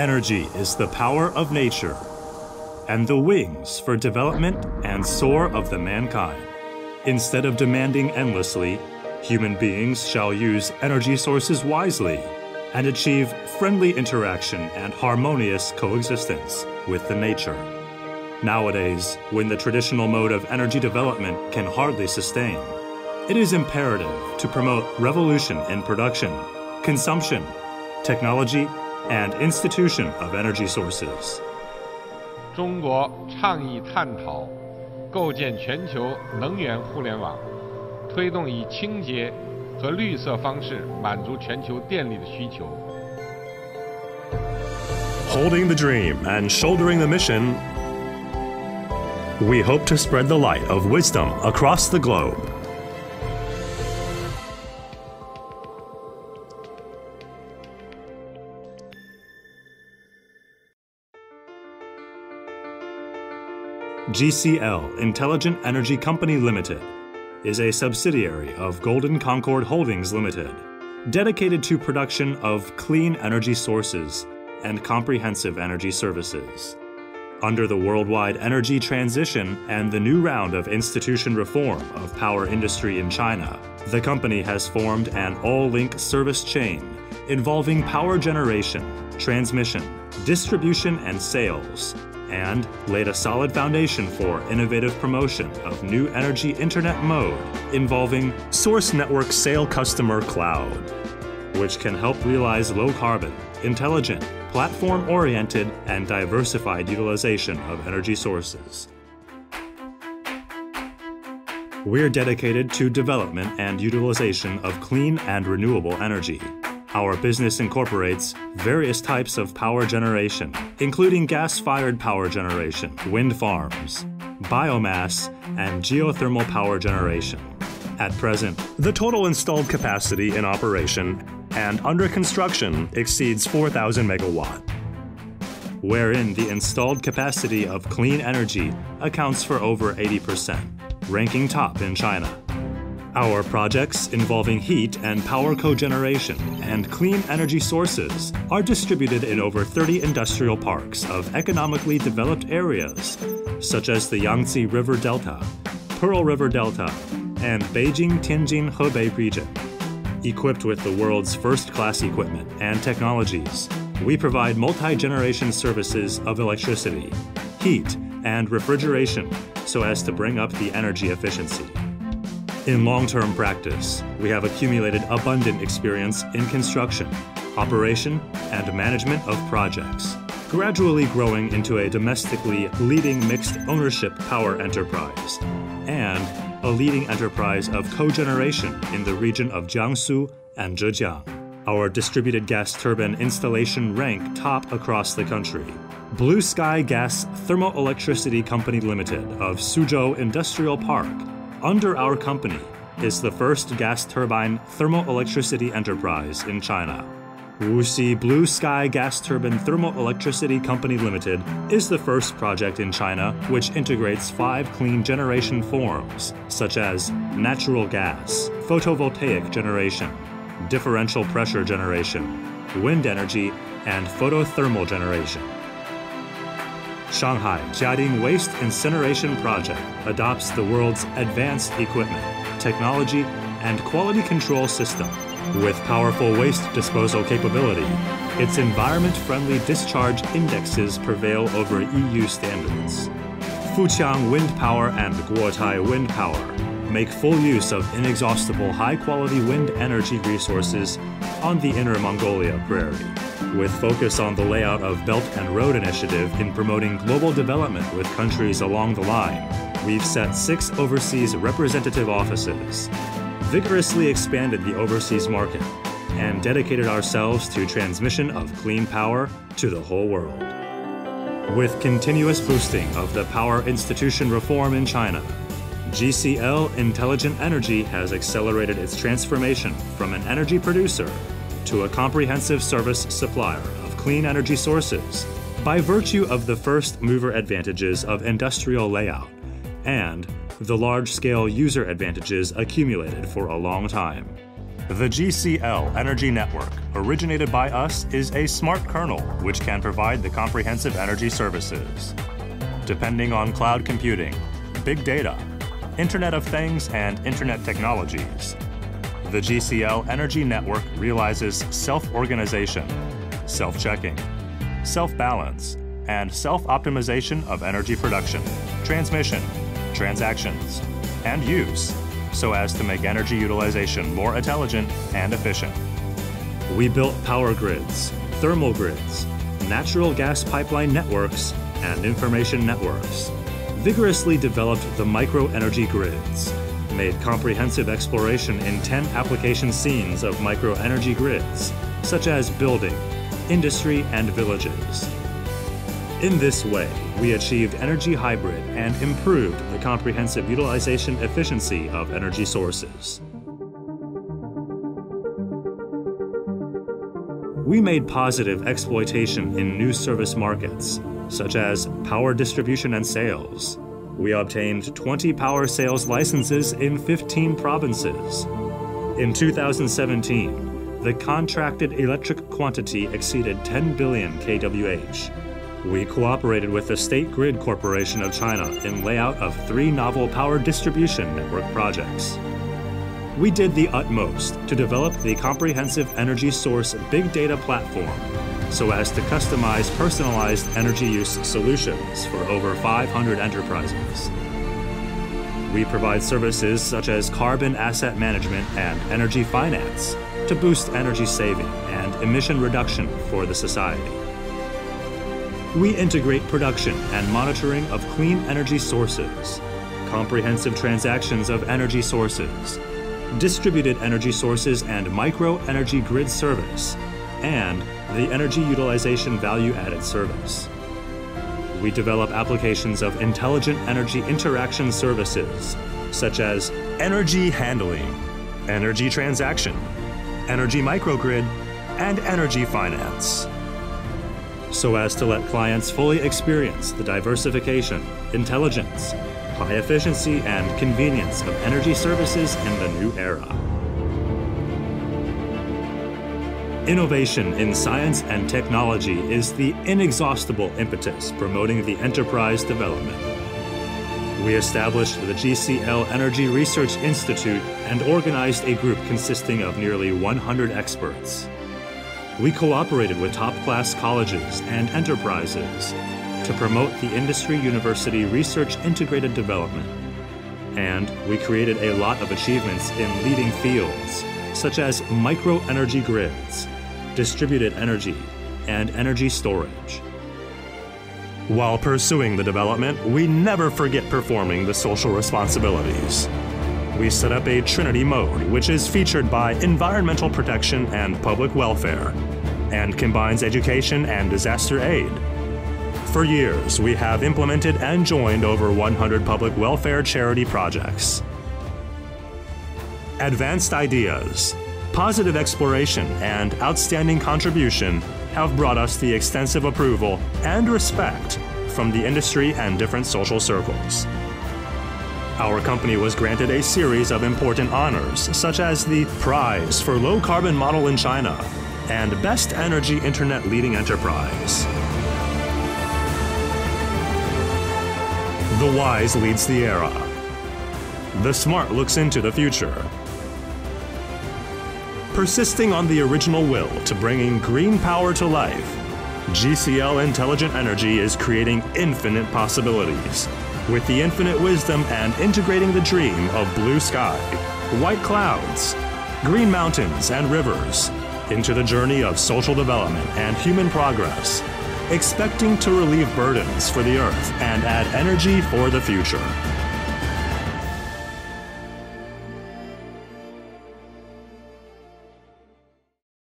Energy is the power of nature and the wings for development and soar of the mankind. Instead of demanding endlessly, human beings shall use energy sources wisely and achieve friendly interaction and harmonious coexistence with the nature. Nowadays, when the traditional mode of energy development can hardly sustain, it is imperative to promote revolution in production, consumption, technology, and institution of energy sources. 中国倡议探讨构建全球能源互联网，推动以清洁和绿色方式满足全球电力的需求。Holding the dream and shouldering the mission, we hope to spread the light of wisdom across the globe. GCL Intelligent Energy Company Limited is a subsidiary of Golden Concord Holdings Limited, dedicated to production of clean energy sources and comprehensive energy services. Under the worldwide energy transition and the new round of institution reform of power industry in China, the company has formed an all-link service chain involving power generation, transmission, distribution, and sales and laid a solid foundation for innovative promotion of new energy internet mode involving Source Network Sale Customer Cloud, which can help realize low carbon, intelligent, platform oriented, and diversified utilization of energy sources. We're dedicated to development and utilization of clean and renewable energy. Our business incorporates various types of power generation, including gas fired power generation, wind farms, biomass, and geothermal power generation. At present, the total installed capacity in operation and under construction exceeds 4,000 megawatt, wherein the installed capacity of clean energy accounts for over 80%, ranking top in China. Our projects involving heat and power cogeneration and clean energy sources are distributed in over 30 industrial parks of economically developed areas, such as the Yangtze River Delta, Pearl River Delta, and Beijing Tianjin Hebei region. Equipped with the world's first class equipment and technologies, we provide multi generation services of electricity, heat, and refrigeration so as to bring up the energy efficiency. In long term practice, we have accumulated abundant experience in construction, operation, and management of projects, gradually growing into a domestically leading mixed ownership power enterprise, and a leading enterprise of cogeneration in the region of Jiangsu and Zhejiang. Our distributed gas turbine installation rank top across the country. Blue Sky Gas Thermoelectricity Company Limited of Suzhou Industrial Park under our company is the first gas turbine thermoelectricity enterprise in China. Wuxi Blue Sky Gas Turbine Thermoelectricity Company Limited is the first project in China which integrates five clean generation forms, such as natural gas, photovoltaic generation, differential pressure generation, wind energy, and photothermal generation. Shanghai Jiading Waste Incineration Project adopts the world's advanced equipment, technology, and quality control system. With powerful waste disposal capability, its environment friendly discharge indexes prevail over EU standards. Fuqiang Wind Power and Guotai Wind Power make full use of inexhaustible high quality wind energy resources on the Inner Mongolia Prairie with focus on the layout of Belt and Road Initiative in promoting global development with countries along the line, we've set six overseas representative offices, vigorously expanded the overseas market, and dedicated ourselves to transmission of clean power to the whole world. With continuous boosting of the power institution reform in China, GCL Intelligent Energy has accelerated its transformation from an energy producer to a comprehensive service supplier of clean energy sources by virtue of the first mover advantages of industrial layout and the large scale user advantages accumulated for a long time. The GCL Energy Network, originated by us, is a smart kernel which can provide the comprehensive energy services. Depending on cloud computing, big data, Internet of Things, and Internet technologies, the GCL Energy Network realizes self organization, self checking, self balance, and self optimization of energy production, transmission, transactions, and use so as to make energy utilization more intelligent and efficient. We built power grids, thermal grids, natural gas pipeline networks, and information networks. Vigorously developed the micro energy grids, made comprehensive exploration in 10 application scenes of micro energy grids, such as building, industry, and villages. In this way, we achieved energy hybrid and improved the comprehensive utilization efficiency of energy sources. We made positive exploitation in new service markets, such as power distribution and sales. We obtained 20 power sales licenses in 15 provinces. In 2017, the contracted electric quantity exceeded 10 billion kWh, we cooperated with the State Grid Corporation of China in layout of three novel power distribution network projects. We did the utmost to develop the comprehensive energy source big data platform so as to customize personalized energy use solutions for over 500 enterprises. We provide services such as carbon asset management and energy finance to boost energy saving and emission reduction for the society. We integrate production and monitoring of clean energy sources, comprehensive transactions of energy sources, distributed energy sources and micro energy grid service, and the energy utilization value added service. We develop applications of intelligent energy interaction services, such as energy handling, energy transaction, energy microgrid, and energy finance so as to let clients fully experience the diversification, intelligence, high efficiency, and convenience of energy services in the new era. Innovation in science and technology is the inexhaustible impetus promoting the enterprise development. We established the GCL Energy Research Institute and organized a group consisting of nearly 100 experts we cooperated with top class colleges and enterprises to promote the Industry University Research Integrated Development. And we created a lot of achievements in leading fields, such as micro energy grids, distributed energy, and energy storage. While pursuing the development, we never forget performing the social responsibilities. We set up a Trinity mode, which is featured by environmental protection and public welfare, and combines education and disaster aid. For years, we have implemented and joined over 100 public welfare charity projects. Advanced ideas, positive exploration, and outstanding contribution have brought us the extensive approval and respect from the industry and different social circles. Our company was granted a series of important honors, such as the Prize for Low Carbon Model in China and Best Energy Internet Leading Enterprise. The wise leads the era. The smart looks into the future. Persisting on the original will to bringing green power to life, GCL Intelligent Energy is creating infinite possibilities with the infinite wisdom and integrating the dream of blue sky, white clouds, green mountains and rivers into the journey of social development and human progress, expecting to relieve burdens for the earth and add energy for the future.